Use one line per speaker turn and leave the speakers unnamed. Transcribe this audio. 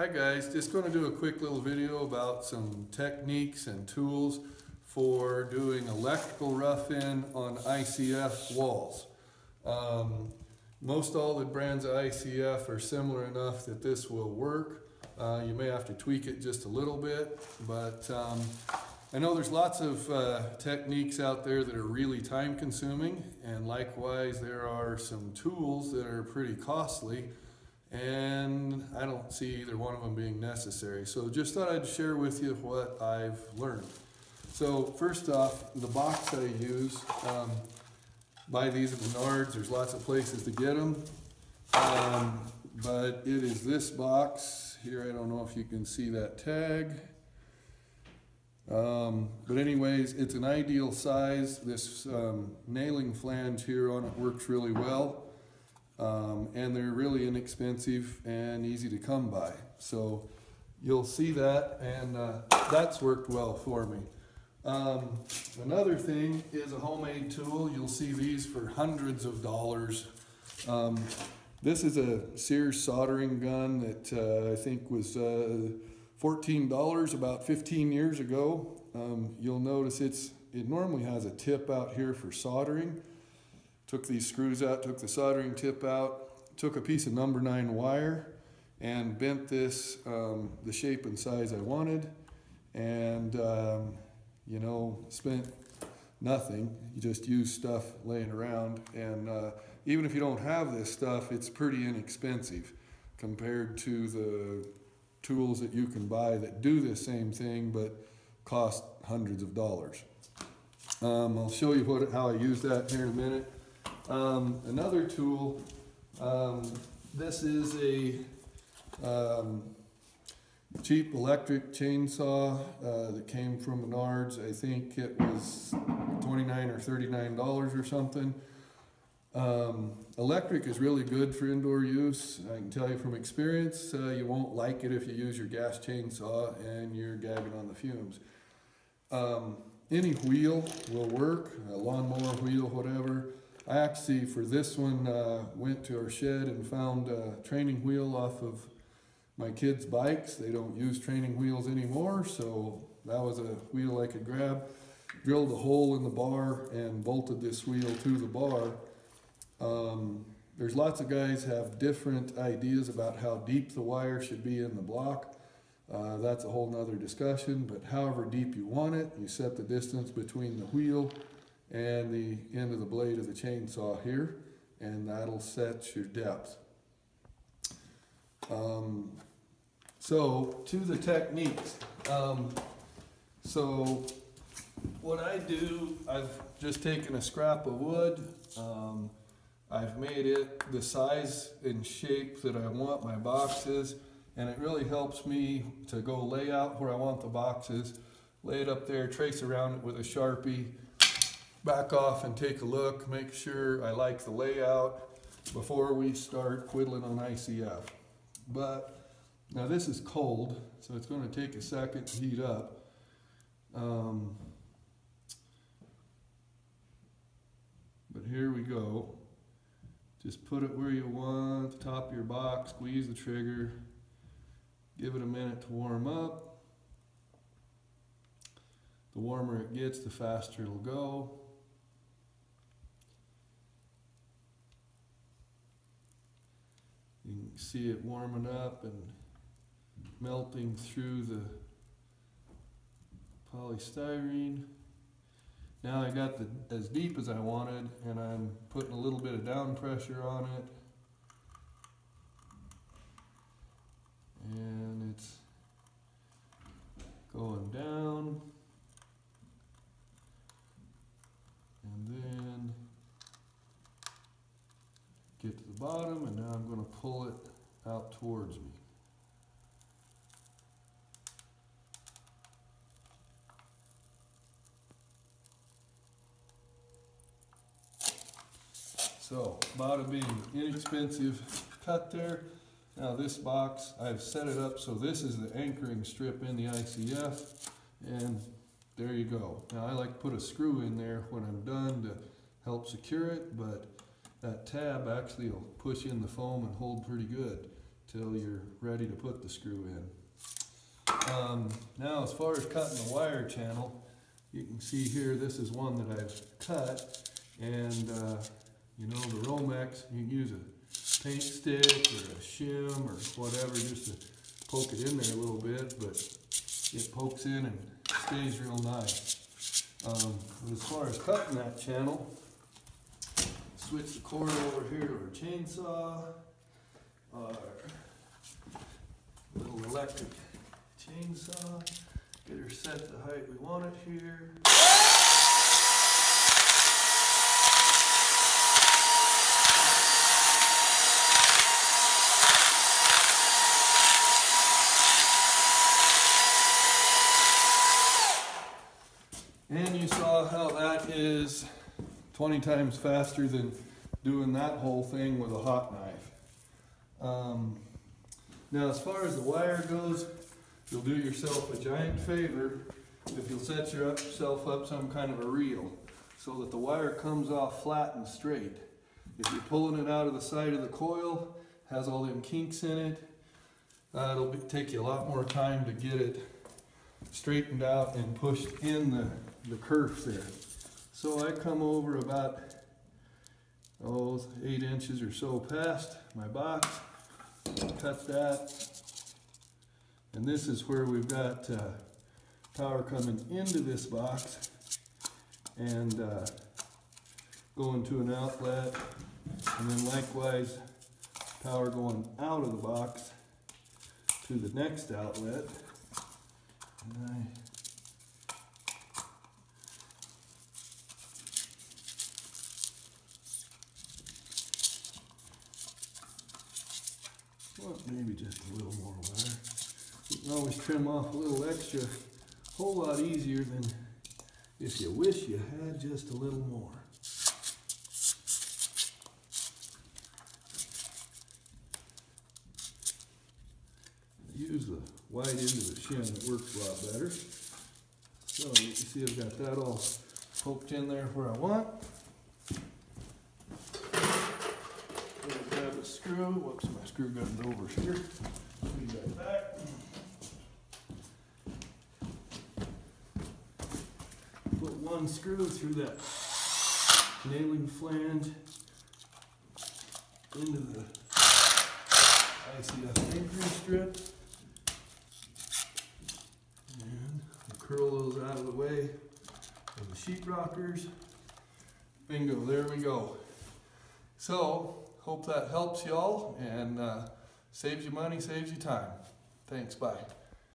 Hi guys, just going to do a quick little video about some techniques and tools for doing electrical rough-in on ICF walls. Um, most all the brands of ICF are similar enough that this will work. Uh, you may have to tweak it just a little bit, but um, I know there's lots of uh, techniques out there that are really time consuming, and likewise there are some tools that are pretty costly and I don't see either one of them being necessary. So just thought I'd share with you what I've learned. So first off, the box I use, um, buy these at Menards, there's lots of places to get them. Um, but it is this box here, I don't know if you can see that tag. Um, but anyways, it's an ideal size. This um, nailing flange here on it works really well. Um, and they're really inexpensive and easy to come by. So you'll see that, and uh, that's worked well for me. Um, another thing is a homemade tool. You'll see these for hundreds of dollars. Um, this is a Sears soldering gun that uh, I think was uh, $14 about 15 years ago. Um, you'll notice it's it normally has a tip out here for soldering took these screws out, took the soldering tip out, took a piece of number nine wire and bent this um, the shape and size I wanted and um, you know spent nothing. You just use stuff laying around and uh, even if you don't have this stuff it's pretty inexpensive compared to the tools that you can buy that do the same thing but cost hundreds of dollars. Um, I'll show you what, how I use that here in a minute um, another tool, um, this is a um, cheap electric chainsaw uh, that came from Menards. I think it was 29 or 39 dollars or something. Um, electric is really good for indoor use. I can tell you from experience, uh, you won't like it if you use your gas chainsaw and you're gagging on the fumes. Um, any wheel will work, a lawnmower wheel, whatever. Actually, for this one, uh, went to our shed and found a training wheel off of my kids' bikes. They don't use training wheels anymore, so that was a wheel I could grab. Drilled a hole in the bar and bolted this wheel to the bar. Um, there's lots of guys have different ideas about how deep the wire should be in the block. Uh, that's a whole nother discussion, but however deep you want it, you set the distance between the wheel and the end of the blade of the chainsaw here, and that'll set your depth. Um, so to the techniques. Um, so what I do, I've just taken a scrap of wood. Um, I've made it the size and shape that I want my boxes, and it really helps me to go lay out where I want the boxes, lay it up there, trace around it with a Sharpie, back off and take a look, make sure I like the layout before we start quiddling on ICF. But now this is cold, so it's going to take a second to heat up. Um, but here we go. Just put it where you want, the top of your box, squeeze the trigger, give it a minute to warm up. The warmer it gets, the faster it'll go. See it warming up and melting through the polystyrene. Now I got the as deep as I wanted and I'm putting a little bit of down pressure on it. And it's going down. And then get to the bottom and now I'm going to pull it out towards me. So, bottom being inexpensive cut there. Now this box, I've set it up so this is the anchoring strip in the ICF and there you go. Now I like to put a screw in there when I'm done to help secure it, but that tab actually will push in the foam and hold pretty good. till you're ready to put the screw in. Um, now, as far as cutting the wire channel, you can see here, this is one that I've cut, and uh, you know, the Romex, you can use a paint stick or a shim or whatever just to poke it in there a little bit, but it pokes in and stays real nice. Um, as far as cutting that channel, switch the cord over here to our chainsaw, our little electric chainsaw, get her set the height we want it here. And you saw how that is 20 times faster than doing that whole thing with a hot knife. Um, now, as far as the wire goes, you'll do yourself a giant favor if you'll set yourself up some kind of a reel so that the wire comes off flat and straight. If you're pulling it out of the side of the coil, has all them kinks in it, uh, it'll be, take you a lot more time to get it straightened out and pushed in the, the kerf there. So I come over about, oh, eight inches or so past my box, cut that. And this is where we've got uh, power coming into this box and uh, going to an outlet. And then likewise, power going out of the box to the next outlet. And I Well, maybe just a little more wire. You can always trim off a little extra, whole lot easier than if you wish you had just a little more. Use the white end of the shim, it works a lot better. So you can see I've got that all poked in there where I want. Gonna grab a screw, whoops, my screw gun's over here. Back. Put one screw through that nailing flange into the ICF anchoring strip. And we'll curl those out of the way of the sheet rockers. Bingo, there we go. So, hope that helps y'all and uh, saves you money, saves you time. Thanks, bye.